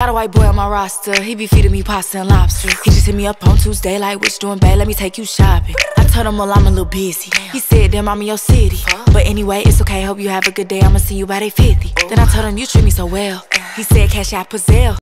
Got a white boy on my roster, he be feeding me pasta and lobster. He just hit me up on Tuesday, like, what you doing, babe? Let me take you shopping. I told him, well, I'm a little busy. He said, damn, I'm in your city. But anyway, it's okay, hope you have a good day. I'ma see you by day 50. Then I told him, you treat me so well. He said, cash out Pazelle.